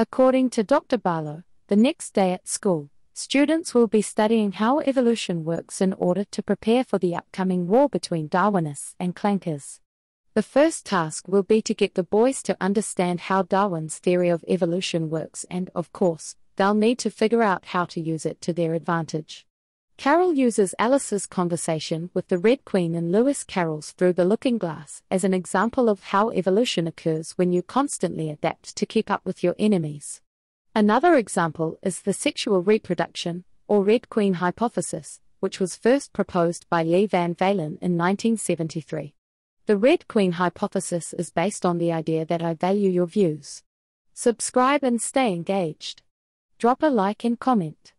According to Dr. Barlow, the next day at school, students will be studying how evolution works in order to prepare for the upcoming war between Darwinists and clankers. The first task will be to get the boys to understand how Darwin's theory of evolution works, and, of course, they'll need to figure out how to use it to their advantage. Carroll uses Alice's conversation with the Red Queen in Lewis Carroll's Through the Looking Glass as an example of how evolution occurs when you constantly adapt to keep up with your enemies. Another example is the sexual reproduction, or Red Queen hypothesis, which was first proposed by Leigh Van Valen in 1973. The Red Queen hypothesis is based on the idea that I value your views. Subscribe and stay engaged. Drop a like and comment.